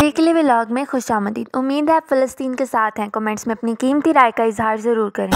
Weekly vlog में खुश उम्मीद है आप फ़लस्तीन के साथ हैं। कमेंट्स में अपनी कीमती राय का इजहार ज़रूर करें।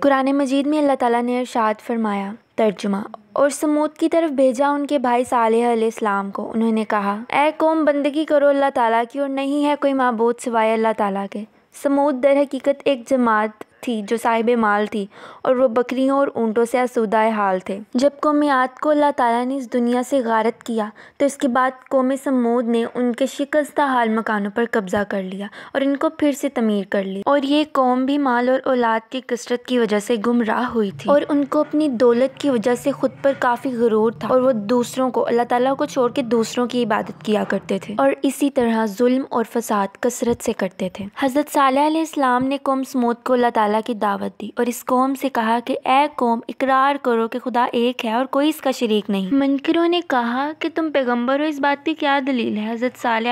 कुरान मजीद में अल्लाह ताला ने इरशाद फरमाया, तर्जुमा, और समूद की तरफ़ भेजा उनके भाई सालेह अलैहिस्सलाम को। उन्होंने कहा ए कौम, बंदगी करो अल्लाह ताला की, और नहीं है कोई मबूद सिवाय अल्लाह ताला के। समूद दर हकीकत एक जमात थी, जो साहिब माल थी, और वो बकरियों और ऊँटों से आसूदा हाल थे। जब कौम को अल्लाह ताला ने इस दुनिया से गारत किया तो इसके बाद कौम समूद ने उनके शिकस्ता हाल मकानों पर कब्ज़ा कर लिया और इनको फिर से तमीर कर ली। और ये कौम भी माल और औलाद की कसरत की वजह से गुमराह हुई थी। और उनको अपनी दौलत की वजह से खुद पर काफ़ी गरूर था। और वो दूसरों को, अल्लाह ताला को छोड़ के दूसरों की इबादत किया करते थे। और इसी तरह जुल्म और फसाद कसरत से करते थे। हज़रत साल ने कौम समूद को अल्लाह ताला की दावत दी और इस कौम से कहा कि ए कौम, इकरार करो कि खुदा एक है और कोई इसका शरीक नहीं। मनकरों ने कहा कि, तुम पैगंबर हो, इस बात की क्या दलील है? हज़रत साल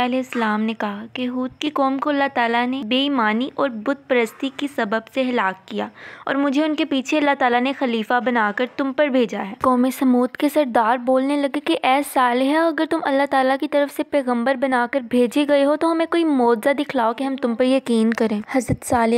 ने कहा कि, हूद की कौम को अल्लाह ताला ने बेईमानी और बुत परस्ती की सबब से हलाक किया और मुझे उनके पीछे अल्लाह ताला ने खलीफा बनाकर तुम पर भेजा है। कौम समूद के सरदार बोलने लगे कि ए साल अगर तुम अल्लाह ताला की तरफ़ से पैगंबर बनाकर भेजे गए हो तो हमें कोई मुआवजा दिखलाओ कि हम तुम पर यकीन करें। हज़रत साल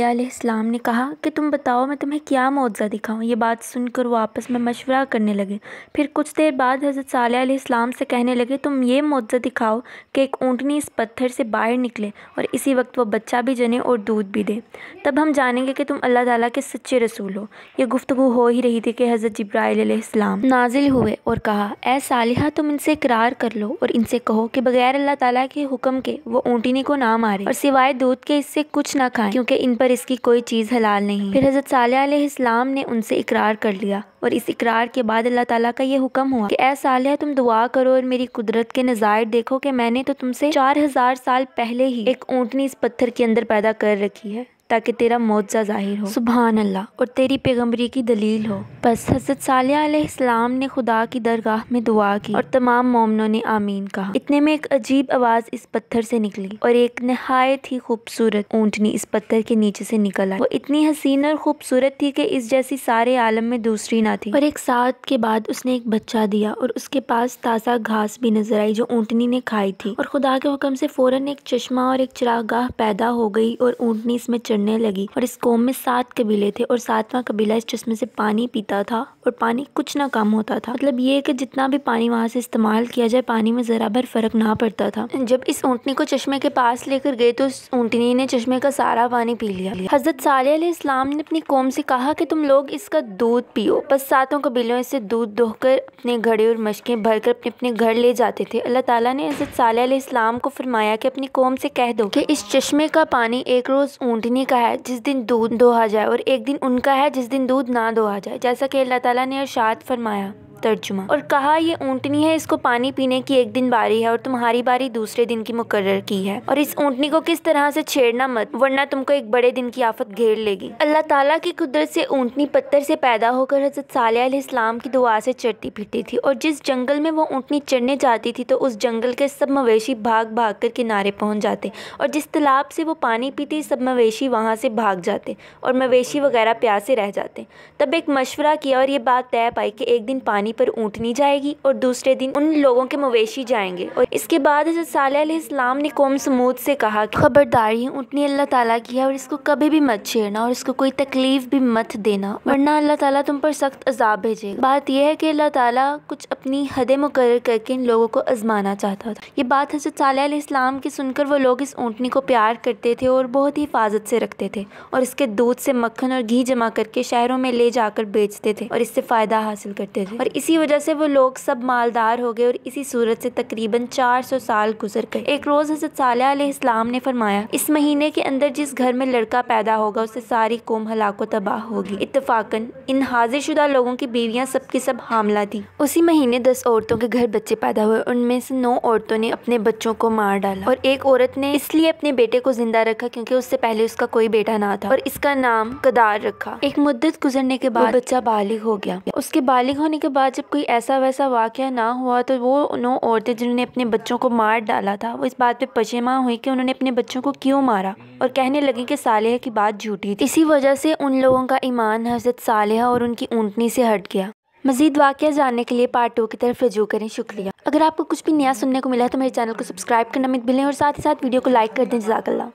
ने कहा कि तुम बताओ मैं तुम्हें क्या मुआवजा दिखाऊँ? ये बात सुनकर वो आपस में मशवरा करने लगे। फिर कुछ देर बाद हज़रत साल से कहने लगे, तुम ये मुआवजा दिखाओ कि एक ऊँटनी इस पत्थर से बाहर निकले और इसी वक्त वो बच्चा भी जने और दूध भी दे। तब हम जानेंगे कि तुम अल्लाह ताला के सच्चे रसूल हो। ये गुफ्तु हो ही रही थी कि हज़रत जब्राईसम नाजिल हुए और कहा ए सालिहा, तुम इनसे इकरार कर लो और इनसे कहो कि बगैर अल्लाह ताला के हुक्म के वो ऊँटनी को ना मारे और सिवाय दूध के इससे कुछ ना खाएँ, क्योंकि इन पर इसकी कोई चीज़ हलाल नहीं फिर हज़रत साल ने उनसे इकरार कर लिया और इस इकरार के बाद अल्लाह ताला का ये हुक्म हुआ कि, ए सालिया तुम दुआ करो और मेरी कुदरत के नज़ायर देखो कि मैंने तो तुमसे चार हज़ार साल पहले ही एक ऊँटनी इस पत्थर के अंदर पैदा कर रखी है। ताकि तेरा मुआवजा ज़ाहिर हो। सुबहान अल्लाह और तेरी पैगम्बरी की दलील हो। बस हज़रत सालियाम ने खुदा की दरगाह में दुआ की और तमाम मोमनों ने आमीन कहा। इतने में एक अजीब आवाज़ इस पत्थर से निकली और एक नहायत ही खूबसूरत ऊँटनी इस पत्थर के नीचे से निकल आई। वो इतनी हसीन और खूबसूरत थी कि इस जैसी सारे आलम में दूसरी ना थी। और एक साथ के बाद उसने एक बच्चा दिया और उसके पास ताज़ा घास भी नज़र आई जो ऊँटनी ने खाई थी। और खुदा के हुक्म से फ़ौरन एक चश्मा और एक चिरागाह पैदा हो गई और ऊँटनी इसमें चढ़ने लगी और इस कौम में सात कबीले थे और सातवां कबीला इस चश्मे से पानी पीता था। और पानी कुछ ना कम होता था। मतलब ये कि जितना भी पानी वहाँ से इस्तेमाल किया जाए, पानी में ज़रा भर फ़र्क ना पड़ता था। जब इस ऊँटनी को चश्मे के पास लेकर गए तो उस ऊँटनी ने चश्मे का सारा पानी पी लिया। हज़रत साल इस्लाम ने अपनी कौम से कहा कि तुम लोग इसका दूध पियो। बस सातों कबीलों से दूध दोहकर अपने घड़े और मशकें भरकर अपने अपने घर ले जाते थे। अल्लाह ताला ने हज़रत साल इस्लाम को फरमाया कि अपनी कौम से कह दो कि इस चश्मे का पानी एक रोज़ ऊँटनी का है, जिस दिन दूध दोहा जाए, और एक दिन उनका है, जिस दिन दूध ना दोहा जाए। जैसा कि अल्लाह ने अरशाद फरमाया। तर्जुमा। और कहा, ये ऊँटनी है, इसको पानी पीने की एक दिन बारी है और तुम्हारी बारी दूसरे दिन की मुकर की है। और इस ऊँटनी को किस तरह से छेड़ना मत, वरना तुमको एक बड़े दिन की आफत घेर लेगी। अल्लाह ताला की कुदरत से ऊँटनी पत्थर से पैदा होकर हज़रत साल की दुआ से चढ़ती फिरती थी। और जिस जंगल में वो ऊँटनी चढ़ने जाती थी तो उस जंगल के सब मवेशी भाग भाग कर किनारे पहुँच जाते। और जिस तालाब से वो पानी पीती, सब मवेशी वहाँ से भाग जाते और मवेशी वगैरह प्यासे रह जाते। तब एक मशवरा किया और ये बात तय पाई कि एक दिन पानी पर ऊँटनी जाएगी और दूसरे दिन उन लोगों के मवेशी जाएँगे। और इसके बाद हज़रत ने कौम समूद से कहा खबरदारी ऊँटनी अल्लाह ताला की है और इसको कभी भी मत छेड़ना और इसको कोई तकलीफ़ भी मत देना, वरना अल्लाह ताला तुम पर सख्त अजाब भेजेगा। बात यह है कि अल्लाह ताला कुछ अपनी हदें मुकर करके इन लोगों को आजमाना चाहता था। ये बात हज़रत इस्लाम की सुनकर वो लोग इस ऊँटनी को प्यार करते थे और बहुत ही हिफाजत से रखते थे और इसके दूध से मक्खन और घी जमा करके शहरों में ले जाकर बेचते थे और इससे फ़ायदा हासिल करते थे। और इसी वजह से वो लोग सब मालदार हो गए और इसी सूरत से तकरीबन 400 साल गुजर गए। एक रोज़ हज़रत साल ने फरमाया, इस महीने के अंदर जिस घर में लड़का पैदा होगा, उससे सारी कौम हलाको तबाह होगी। इतफाकन इन हाजिर शुदा लोगों की बीवियाँ सबकी सब हामला थी उसी महीने दस औरतों के घर बच्चे पैदा हुए। उनमें से नौ औरतों ने अपने बच्चों को मार डाला और एक औरत ने इसलिए अपने बेटे को ज़िंदा रखा क्योंकि उससे पहले उसका कोई बेटा ना था और इसका नाम कदार रखा। एक मुद्दत गुजरने के बाद बच्चा बालिग हो गया। उसके बालिग होने के बाद जब कोई ऐसा वैसा वाक़ ना हुआ तो वो नौ औरतें जिन्होंने अपने बच्चों को मार डाला था, वो इस बात पे पशेमा हुई कि उन्होंने अपने बच्चों को क्यों मारा और कहने लगी कि सालेह की बात झूठी थी। इसी वजह से उन लोगों का ईमान हज़रत सालेहा और उनकी ऊँटनी से हट गया। मजीद वाक़ जानने के लिए पार्ट टू की तरफ़ रजू करें, शुक्रिया। अगर आपको कुछ भी नया सुनने को मिला है तो मेरे चैनल को सब्सक्राइब करना मत भूलें और साथ ही साथ वीडियो को लाइक कर दें जजाकल्ला